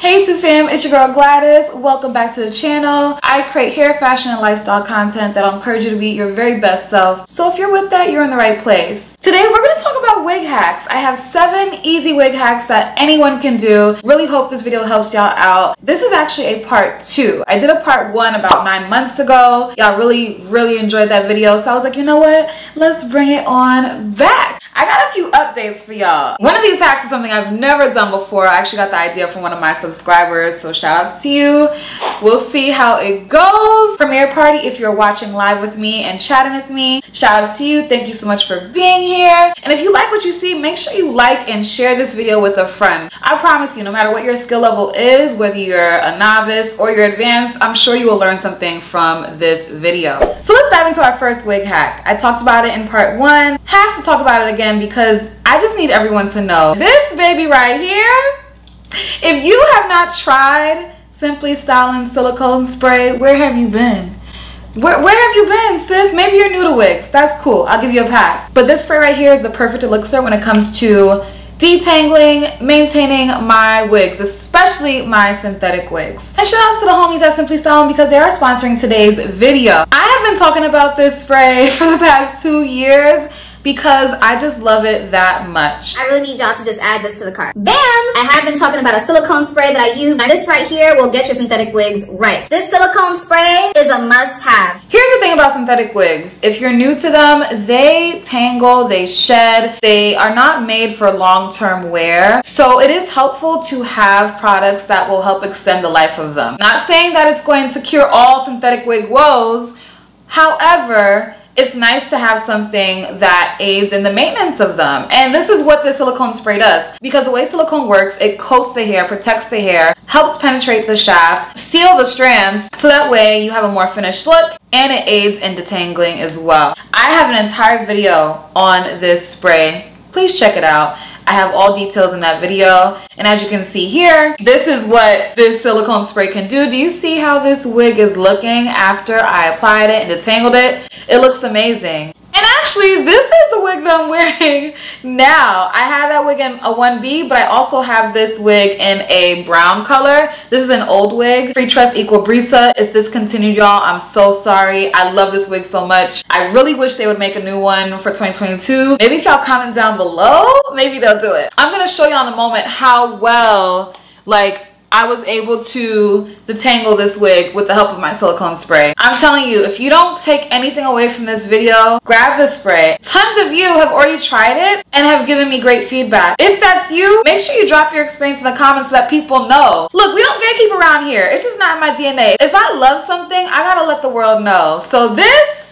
Hey 2 fam, it's your girl Gwladys. Welcome back to the channel. I create hair, fashion, and lifestyle content that'll encourage you to be your very best self. So if you're with that, you're in the right place. Today we're going to talk about wig hacks. I have seven easy wig hacks that anyone can do. Really hope this video helps y'all out. This is actually a part two. I did a part one about nine months ago. Y'all really, really enjoyed that video. So I was like, you know what? Let's bring it on back. I got a few updates for y'all. One of these hacks is something I've never done before. I actually got the idea from one of my subscribers, so shout out to you. We'll see how it goes. Premiere party, if you're watching live with me and chatting with me, shout outs to you. Thank you so much for being here. And if you like what you see, make sure you like and share this video with a friend. I promise you, no matter what your skill level is, whether you're a novice or you're advanced, I'm sure you will learn something from this video. So let's dive into our first wig hack. I talked about it in part one. Have to talk about it again because I just need everyone to know. This baby right here, if you have not tried Simply Stylin' Silicone Spray, where have you been? Where, where have you been, sis? Maybe you're new to wigs. That's cool. I'll give you a pass. But this spray right here is the perfect elixir when it comes to detangling, maintaining my wigs, especially my synthetic wigs. And shout out to the homies at Simply Stylin' because they are sponsoring today's video. I have been talking about this spray for the past two years because I just love it that much. I really need y'all to just add this to the cart. Bam! I have been talking about a silicone spray that I use. Now this right here will get your synthetic wigs right. This silicone spray is a must have. Here's the thing about synthetic wigs. If you're new to them, they tangle, they shed, they are not made for long-term wear. So it is helpful to have products that will help extend the life of them. Not saying that it's going to cure all synthetic wig woes, however, it's nice to have something that aids in the maintenance of them. And this is what the silicone spray does. Because the way silicone works, it coats the hair, protects the hair, helps penetrate the shaft, seal the strands, so that way you have a more finished look and it aids in detangling as well. I have an entire video on this spray. Please check it out. I have all details in that video. And as you can see here, this is what this silicone spray can do. Do you see how this wig is looking after I applied it and detangled it? It looks amazing. And actually, this is the wig that I'm wearing now. I have that wig in a 1B, but I also have this wig in a brown color. This is an old wig. Freetress Equal Brisa is discontinued, y'all. I'm so sorry. I love this wig so much. I really wish they would make a new one for 2022. Maybe if y'all comment down below, maybe they'll do it. I'm going to show y'all in a moment how well, like, I was able to detangle this wig with the help of my silicone spray. I'm telling you, if you don't take anything away from this video, grab the spray. Tons of you have already tried it and have given me great feedback. If that's you, make sure you drop your experience in the comments so that people know. Look, we don't gatekeep around here. It's just not my DNA. If I love something, I gotta let the world know. So this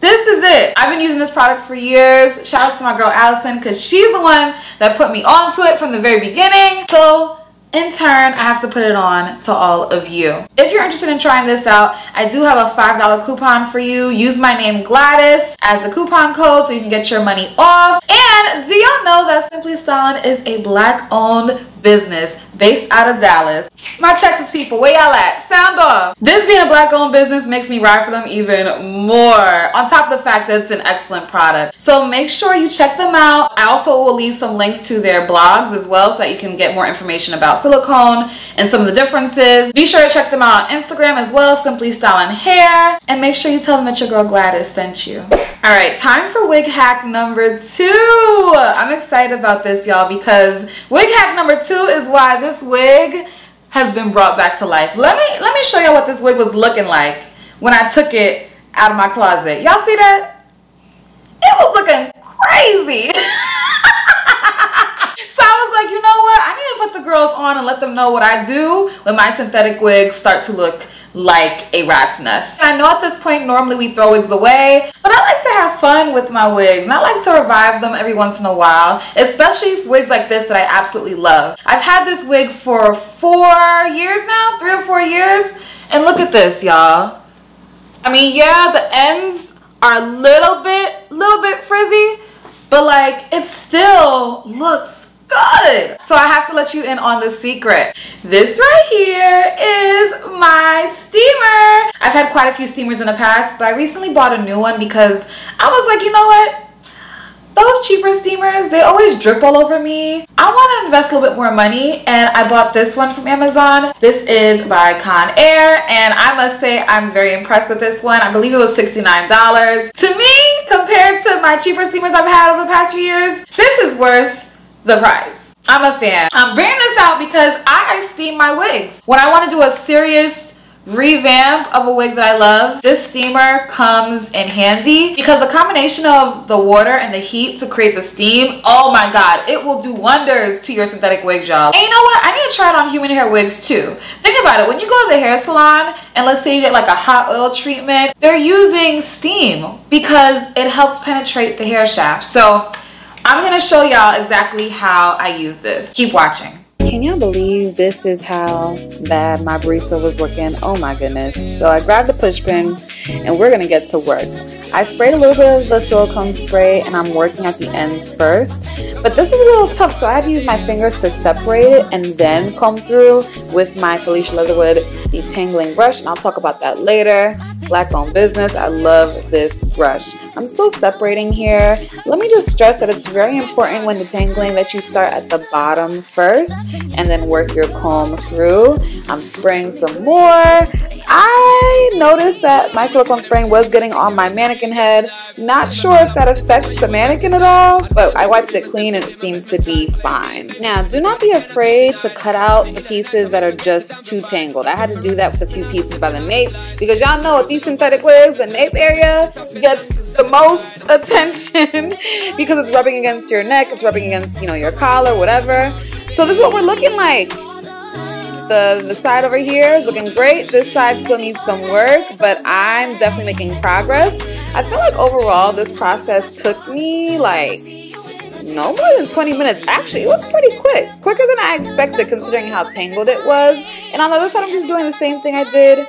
this is it. I've been using this product for years. Shout out to my girl Allison because she's the one that put me onto it from the very beginning. So in turn, I have to put it on to all of you. If you're interested in trying this out, I do have a $5 coupon for you. Use my name Gwladys as the coupon code so you can get your money off. And do y'all know that Simply Stylin is a black owned business based out of Dallas. My Texas people, where y'all at? Sound off. This being a black owned business makes me ride for them even more. On top of the fact that it's an excellent product. So make sure you check them out. I also will leave some links to their blogs as well so that you can get more information about silicone and some of the differences. Be sure to check them out on Instagram as well, Simply Stylin' Hair. And make sure you tell them that your girl Gwladys sent you. All right, time for wig hack number two. I'm excited about this, y'all, because wig hack number two is why this wig has been brought back to life. Let me let me show y'all what this wig was looking like when I took it out of my closet. Y'all see that? It was looking crazy. so I was like, you know what? I need to put the girls on and let them know what I do when my synthetic wigs start to look like a rat's nest. I know at this point normally we throw wigs away, but I like to have fun with my wigs and I like to revive them every once in a while, especially wigs like this that I absolutely love. I've had this wig for four years now, three or four years, and look at this, y'all. I mean, yeah, the ends are a little bit, little bit frizzy, but like it still looks good. So I have to let you in on the secret. This right here is my steamer. I've had quite a few steamers in the past, but I recently bought a new one because I was like, you know what? those cheaper steamers, they always drip all over me. I want to invest a little bit more money and I bought this one from Amazon. This is by Conair and I must say I'm very impressed with this one. I believe it was $69. To me, compared to my cheaper steamers I've had over the past few years, this is worth the price. I'm a fan. I'm bringing this out because I steam my wigs. When I want to do a serious revamp of a wig that I love, this steamer comes in handy because the combination of the water and the heat to create the steam, oh my god, it will do wonders to your synthetic wigs, y'all. And you know what? I need to try it on human hair wigs too. Think about it. When you go to the hair salon and let's say you get like a hot oil treatment, they're using steam because it helps penetrate the hair shaft. So I'm gonna show y'all exactly how I use this. Keep watching. Can y'all believe this is how bad my Brisa was looking? Oh my goodness. So I grabbed the push pin and we're gonna get to work. I sprayed a little bit of the silicone spray and I'm working at the ends first. But this is a little tough so I had to use my fingers to separate it and then comb through with my Felicia Leatherwood detangling brush and I'll talk about that later. Black owned business. I love this brush. I'm still separating here. Let me just stress that it's very important when detangling that you start at the bottom first and then work your comb through. I'm spraying some more. I noticed that my silicone spray was getting on my mannequin head. Not sure if that affects the mannequin at all, but I wiped it clean and it seemed to be fine. Now, do not be afraid to cut out the pieces that are just too tangled. I had to do that with a few pieces by the nape because y'all know with these synthetic wigs, the nape area gets the most attention because it's rubbing against your neck, it's rubbing against, you know, your collar, whatever. So this is what we're looking like the, the side over here is looking great. This side still needs some work, but I'm definitely making progress. I feel like overall this process took me like no more than 20 minutes. Actually, it was pretty quick. Quicker than I expected considering how tangled it was. And on the other side, I'm just doing the same thing I did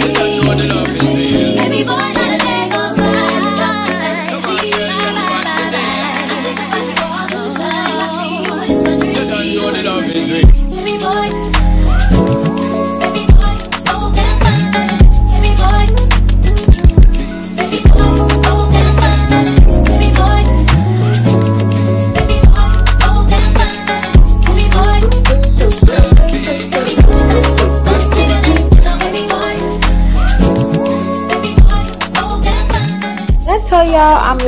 tell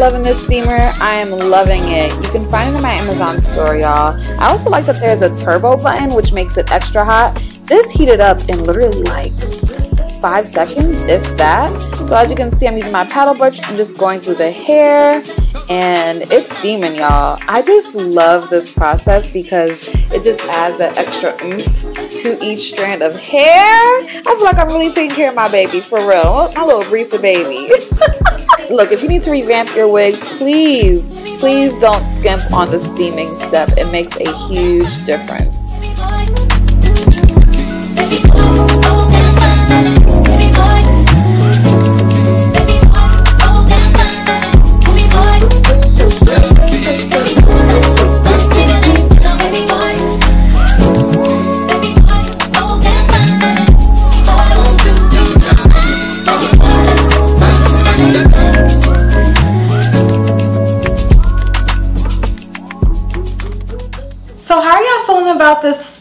loving this steamer. I am loving it. You can find it in my Amazon store, y'all. I also like that there's a turbo button, which makes it extra hot. This heated up in literally like five seconds, if that. So as you can see, I'm using my paddle brush and just going through the hair and it's steaming, y'all. I just love this process because it just adds that extra oomph to each strand of hair. I feel like I'm really taking care of my baby, for real. My little Aretha baby. Look, if you need to revamp your wigs, please, please don't skimp on the steaming step. It makes a huge difference.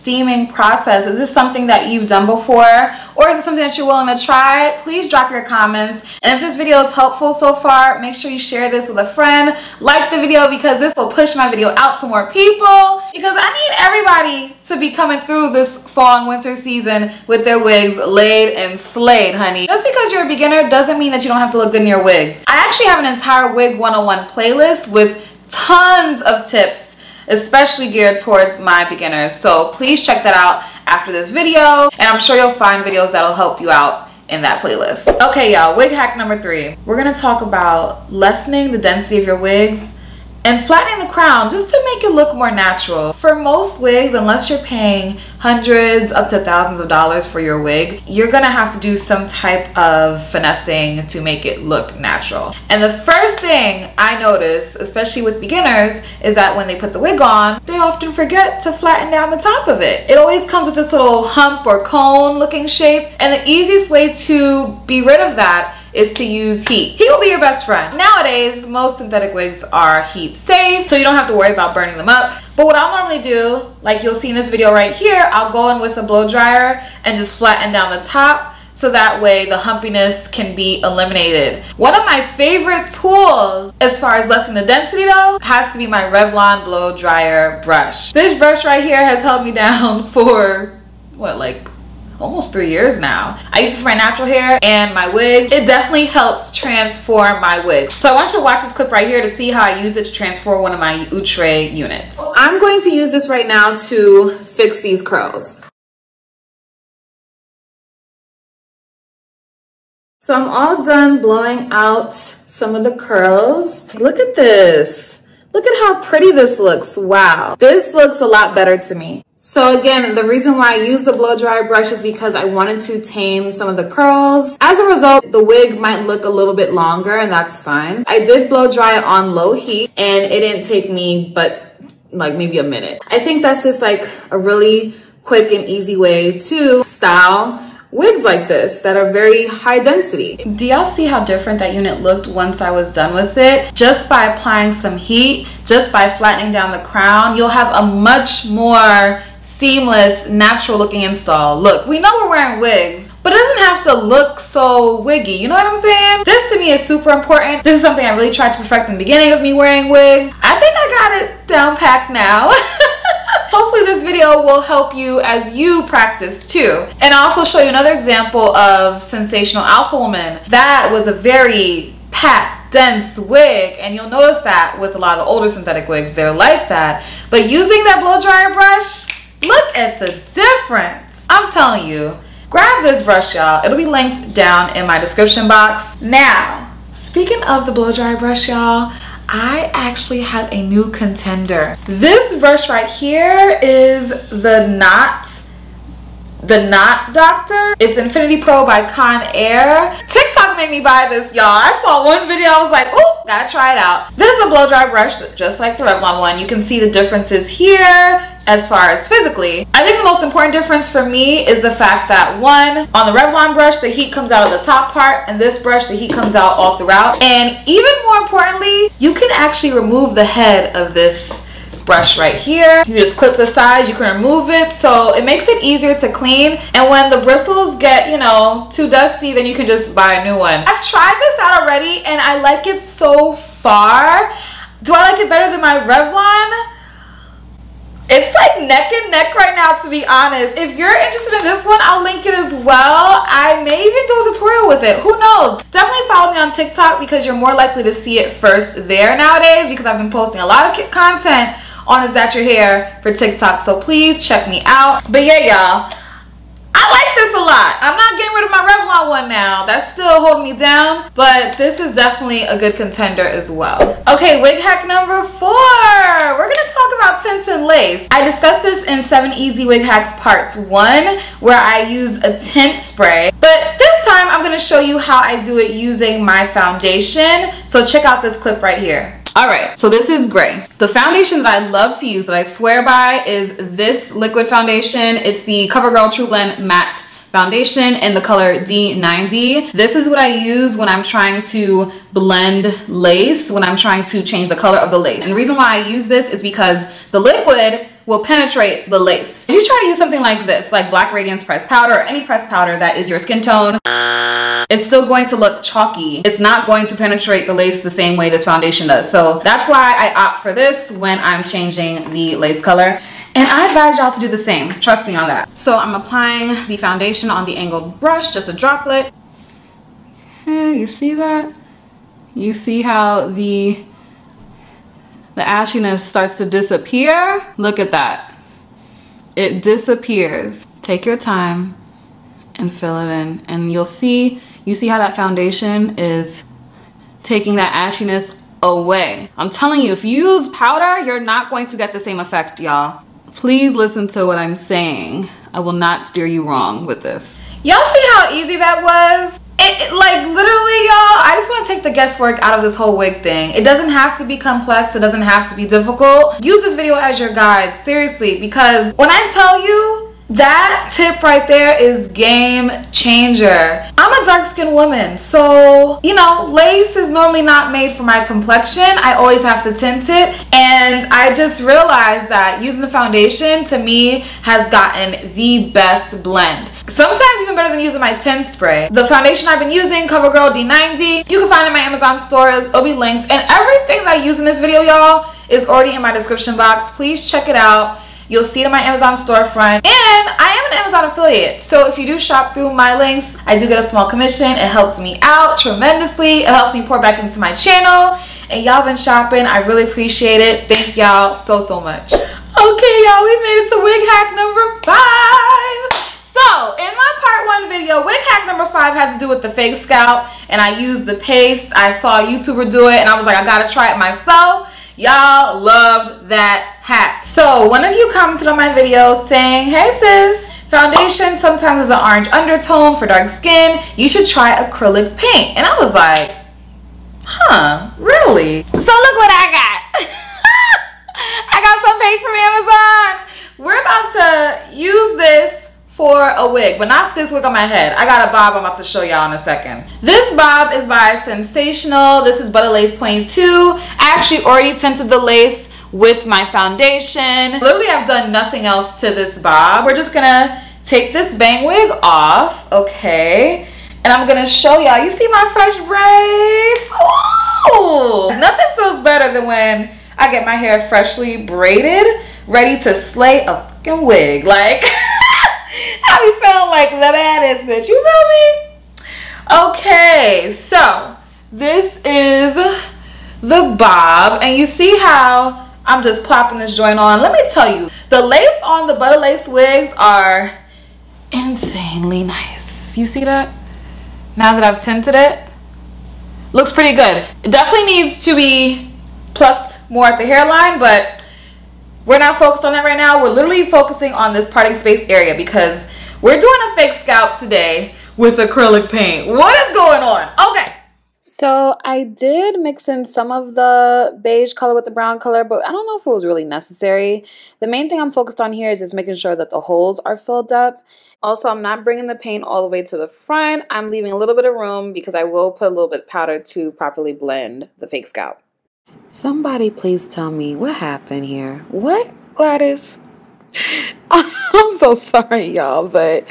Steaming process? Is this something that you've done before? Or is it something that you're willing to try? Please drop your comments. And if this video is helpful so far, make sure you share this with a friend. Like the video because this will push my video out to more people. Because I need everybody to be coming through this fall and winter season with their wigs laid and slayed, honey. Just because you're a beginner doesn't mean that you don't have to look good in your wigs. I actually have an entire Wig 101 playlist with tons of tips especially geared towards my beginners. So please check that out after this video and I'm sure you'll find videos that'll help you out in that playlist. Okay y'all, wig hack number three. We're gonna talk about lessening the density of your wigs and flattening the crown just to make it look more natural. For most wigs, unless you're paying hundreds up to thousands of dollars for your wig, you're gonna have to do some type of finessing to make it look natural. And the first thing I notice, especially with beginners, is that when they put the wig on, they often forget to flatten down the top of it. It always comes with this little hump or cone looking shape, and the easiest way to be rid of that is to use heat. Heat will be your best friend. Nowadays, most synthetic wigs are heat safe, so you don't have to worry about burning them up. But what I'll normally do, like you'll see in this video right here, I'll go in with a blow dryer and just flatten down the top so that way the humpiness can be eliminated. One of my favorite tools as far as lessening the density though has to be my Revlon blow dryer brush. This brush right here has held me down for what like almost three years now. I use it for my natural hair and my wigs. It definitely helps transform my wigs. So I want you to watch this clip right here to see how I use it to transform one of my Outre units. I'm going to use this right now to fix these curls. So I'm all done blowing out some of the curls. Look at this. Look at how pretty this looks. Wow. This looks a lot better to me. So again, the reason why I use the blow dry brush is because I wanted to tame some of the curls. As a result, the wig might look a little bit longer and that's fine. I did blow dry it on low heat and it didn't take me but like maybe a minute. I think that's just like a really quick and easy way to style wigs like this that are very high density. Do y'all see how different that unit looked once I was done with it? Just by applying some heat, just by flattening down the crown, you'll have a much more seamless, natural looking install. Look, we know we're wearing wigs, but it doesn't have to look so wiggy. You know what I'm saying? This to me is super important. This is something I really tried to perfect in the beginning of me wearing wigs. I think I got it down packed now. Hopefully this video will help you as you practice too. And I'll also show you another example of Sensationnel Alpha Woman. That was a very packed, dense wig. And you'll notice that with a lot of the older synthetic wigs, they're like that. But using that blow dryer brush, Look at the difference. I'm telling you, grab this brush, y'all. It'll be linked down in my description box. Now, speaking of the blow dry brush, y'all, I actually have a new contender. This brush right here is the Knot the Knot Doctor. It's Infiniti Pro by con Conair. TikTok made me buy this, y'all. I saw one video, I was like, oh, gotta try it out. This is a blow dry brush, just like the Revlon one. You can see the differences here as far as physically. I think the most important difference for me is the fact that one, on the Revlon brush, the heat comes out of the top part, and this brush, the heat comes out all throughout. And even more importantly, you can actually remove the head of this brush right here. You just clip the sides, you can remove it. So it makes it easier to clean. And when the bristles get, you know, too dusty, then you can just buy a new one. I've tried this out already and I like it so far. Do I like it better than my Revlon? It's like neck and neck right now, to be honest. If you're interested in this one, I'll link it as well. I may even do a tutorial with it. Who knows? Definitely follow me on TikTok because you're more likely to see it first there nowadays because I've been posting a lot of content on Is That Your Hair for TikTok. So please check me out. But yeah, y'all. I like this a lot. I'm not getting rid of my Revlon one now. That's still holding me down, but this is definitely a good contender as well. Okay, wig hack number four. We're gonna talk about tint and lace. I discussed this in 7 Easy Wig Hacks Part 1, where I use a tint spray. But this time, I'm gonna show you how I do it using my foundation. So check out this clip right here. All right, so this is gray. The foundation that I love to use, that I swear by, is this liquid foundation. It's the CoverGirl TruBlend Matte foundation in the color D90. This is what I use when I'm trying to blend lace, when I'm trying to change the color of the lace. And the reason why I use this is because the liquid will penetrate the lace. If you try to use something like this, like Black Radiance pressed powder or any pressed powder that is your skin tone, it's still going to look chalky. It's not going to penetrate the lace the same way this foundation does. So that's why I opt for this when I'm changing the lace color. And I advise y'all to do the same. Trust me on that. So I'm applying the foundation on the angled brush, just a droplet. Okay, you see that? You see how the the ashiness starts to disappear. Look at that. It disappears. Take your time and fill it in. And you'll see, you see how that foundation is taking that ashiness away. I'm telling you, if you use powder, you're not going to get the same effect, y'all. Please listen to what I'm saying. I will not steer you wrong with this. Y'all see how easy that was? It, it, like literally y'all i just want to take the guesswork out of this whole wig thing it doesn't have to be complex it doesn't have to be difficult use this video as your guide seriously because when i tell you that tip right there is game changer. I'm a dark skinned woman, so you know, lace is normally not made for my complexion. I always have to tint it, and I just realized that using the foundation to me has gotten the best blend. Sometimes even better than using my tint spray. The foundation I've been using, CoverGirl D90, you can find it in my Amazon store. It'll be linked. And everything that I use in this video, y'all, is already in my description box. Please check it out. You'll see it in my Amazon storefront. And I am an Amazon affiliate. So if you do shop through my links, I do get a small commission. It helps me out tremendously. It helps me pour back into my channel. And y'all been shopping. I really appreciate it. Thank y'all so, so much. Okay, y'all, we made it to wig hack number five. So, in my part one video, wig hack number five has to do with the fake scalp. And I used the paste. I saw a YouTuber do it. And I was like, I gotta try it myself. Y'all loved that hack. So one of you commented on my video saying, hey sis, foundation sometimes has an orange undertone for dark skin. You should try acrylic paint. And I was like, huh, really? So look what I got. I got some paint from Amazon. We're about to use this for a wig, but not this wig on my head. I got a bob I'm about to show y'all in a second. This bob is by Sensationnel. This is Butta Lace 22. I actually already tinted the lace with my foundation. Literally, I've done nothing else to this bob. We're just gonna take this bang wig off, okay? And I'm gonna show y'all. You see my fresh braids? Nothing feels better than when I get my hair freshly braided, ready to slay a fucking wig. Like, I feeling like the baddest bitch. You feel me? Okay, so this is the bob. And you see how I'm just plopping this joint on. Let me tell you, the lace on the Butta lace wigs are insanely nice. You see that? Now that I've tinted it, looks pretty good. It definitely needs to be plucked more at the hairline, but we're not focused on that right now. We're literally focusing on this parting space area because we're doing a fake scalp today with acrylic paint. What is going on? Okay. So I did mix in some of the beige color with the brown color, but I don't know if it was really necessary. The main thing I'm focused on here is just making sure that the holes are filled up. Also, I'm not bringing the paint all the way to the front. I'm leaving a little bit of room because I will put a little bit of powder to properly blend the fake scalp. Somebody please tell me what happened here. What, Gwladys? I'm so sorry, y'all, but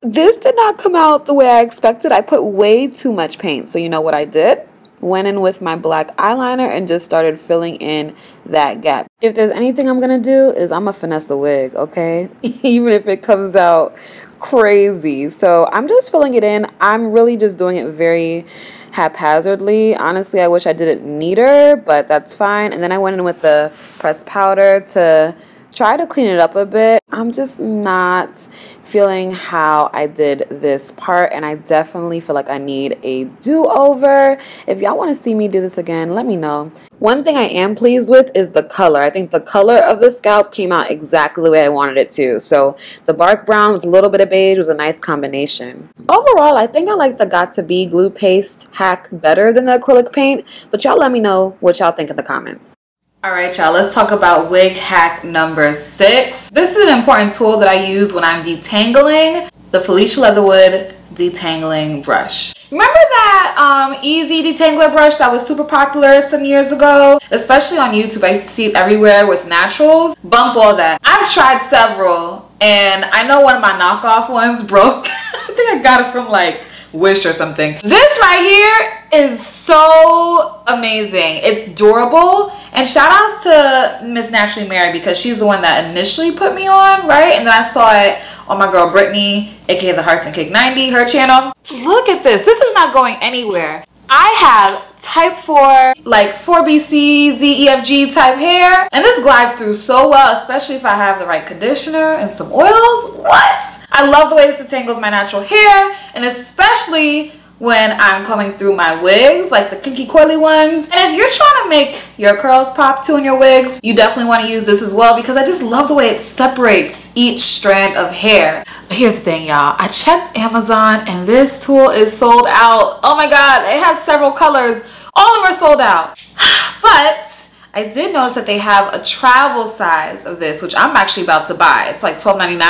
this did not come out the way I expected. I put way too much paint. So you know what I did? Went in with my black eyeliner and just started filling in that gap. If there's anything I'm going to do is I'm going to finesse the wig, okay? Even if it comes out crazy. So I'm just filling it in. I'm really just doing it very haphazardly. Honestly, I wish I did it neater, but that's fine. And then I went in with the pressed powder to try to clean it up a bit. I'm just not feeling how I did this part and I definitely feel like I need a do-over. If y'all want to see me do this again, let me know. One thing I am pleased with is the color. I think the color of the scalp came out exactly the way I wanted it to. So the bark brown with a little bit of beige was a nice combination. Overall, I think I like the Got2b glue paste hack better than the acrylic paint, but y'all let me know what y'all think in the comments. All right, y'all, let's talk about wig hack number six. This is an important tool that I use when I'm detangling the Felicia Leatherwood detangling brush. Remember that um, easy detangler brush that was super popular some years ago? Especially on YouTube, I used to see it everywhere with naturals. Bump all that. I've tried several and I know one of my knockoff ones broke. I think I got it from like Wish or something. This right here is so amazing. It's durable. And shout outs to Miss Naturally Mary because she's the one that initially put me on, right? And then I saw it on my girl Brittany, aka the Hearts and Cake 90, her channel. Look at this. This is not going anywhere. I have type 4, like 4BC, ZEFG type hair. And this glides through so well, especially if I have the right conditioner and some oils. What? I love the way this detangles my natural hair and especially when I'm coming through my wigs, like the kinky coily ones. And if you're trying to make your curls pop too in your wigs, you definitely want to use this as well because I just love the way it separates each strand of hair. But here's the thing, y'all. I checked Amazon and this tool is sold out. Oh my God, it has several colors. All of them are sold out. But I did notice that they have a travel size of this, which I'm actually about to buy. It's like $12.99.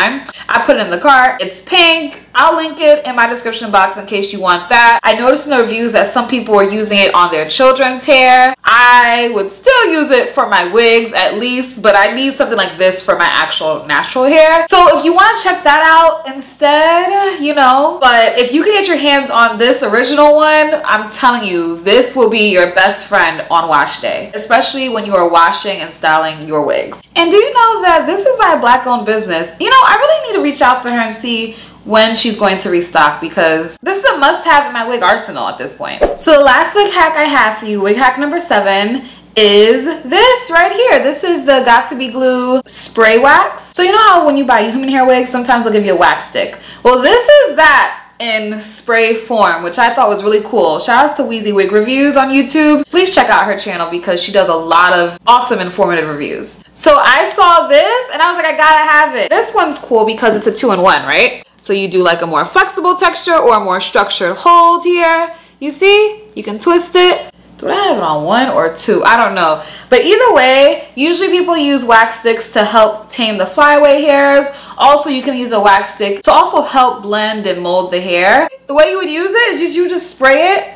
I put it in the cart. It's pink. I'll link it in my description box in case you want that. I noticed in the reviews that some people were using it on their children's hair. I would still use it for my wigs at least, but I need something like this for my actual natural hair. So if you want to check that out instead, you know, but if you can get your hands on this original one, I'm telling you, this will be your best friend on wash day, especially when you are washing and styling your wigs. And do you know that this is by a black owned business? You know, I really need to reach out to her and see when she's going to restock because this is a must have in my wig arsenal at this point. So the last wig hack I have for you, wig hack number seven, is this right here. This is the Got2b Glue spray wax. So you know how when you buy human hair wigs, sometimes they'll give you a wax stick. Well, this is that in spray form, which I thought was really cool. Shout outs to Weezy Wig Reviews on YouTube. Please check out her channel because she does a lot of awesome informative reviews. So I saw this and I was like, I gotta have it. This one's cool because it's a two-in-one, right? So you do like a more flexible texture or a more structured hold here. You see? You can twist it. Do I have it on one or two? I don't know. But either way, usually people use wax sticks to help tame the flyaway hairs. Also, you can use a wax stick to also help blend and mold the hair. The way you would use it is just you just spray it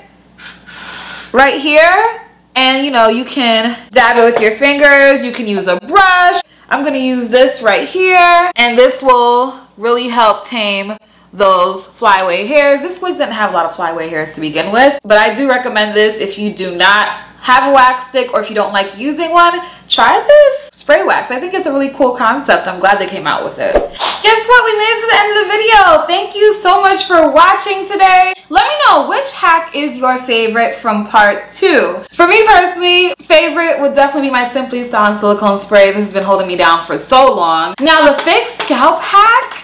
right here. And you know, you can dab it with your fingers. You can use a brush. I'm gonna use this right here. And this will really help tame those flyaway hairs. This wig didn't have a lot of flyaway hairs to begin with, but I do recommend this if you do not have a wax stick or if you don't like using one, try this spray wax. I think it's a really cool concept. I'm glad they came out with it. Guess what? We made it to the end of the video. Thank you so much for watching today. Let me know which hack is your favorite from part two. For me personally, favorite would definitely be my Simply Stylin' Silicone Spray. This has been holding me down for so long. Now the fake scalp hack,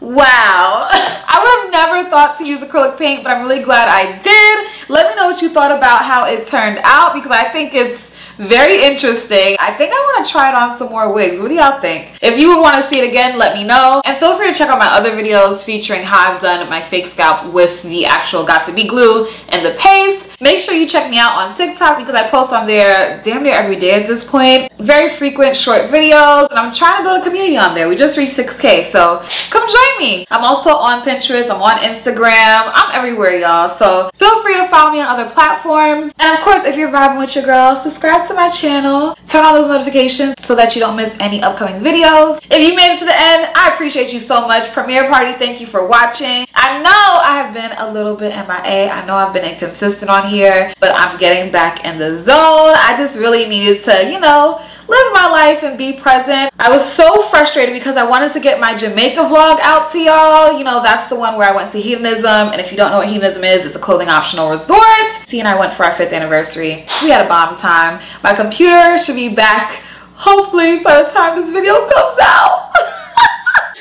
Wow. I would have never thought to use acrylic paint, but I'm really glad I did. Let me know what you thought about how it turned out because I think it's very interesting. I think I want to try it on some more wigs. What do y'all think? If you would want to see it again, let me know. And feel free to check out my other videos featuring how I've done my fake scalp with the actual Got2b glue and the paste. Make sure you check me out on TikTok because I post on there damn near every day at this point. Very frequent short videos and I'm trying to build a community on there. We just reached 6k so come join me. I'm also on Pinterest, I'm on Instagram, I'm everywhere y'all. So feel free to follow me on other platforms. And of course if you're vibing with your girl, subscribe to my channel, turn on those notifications so that you don't miss any upcoming videos. If you made it to the end, I appreciate you so much. Premiere Party, thank you for watching. I know I have been a little bit MIA. I know I've been inconsistent on here, but I'm getting back in the zone. I just really needed to, you know, live my life and be present. I was so frustrated because I wanted to get my Jamaica vlog out to y'all. You know, that's the one where I went to Hedonism. And if you don't know what Hedonism is, it's a clothing optional resort. T and I went for our fifth anniversary. We had a bomb time. My computer should be back hopefully by the time this video comes out.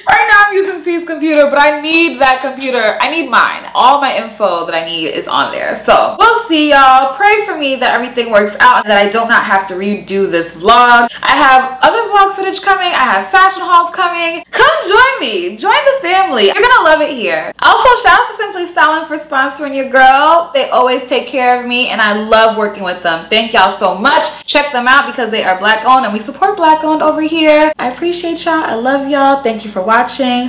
Right now using C's computer, but I need that computer. I need mine. All my info that I need is on there. So we'll see y'all. Pray for me that everything works out and that I do not have to redo this vlog. I have other vlog footage coming. I have fashion hauls coming. Come join me. Join the family. You're gonna love it here. Also, shout out to Simply Stylin' for sponsoring your girl. They always take care of me and I love working with them. Thank y'all so much. Check them out because they are black owned and we support black owned over here. I appreciate y'all. I love y'all. Thank you for watching.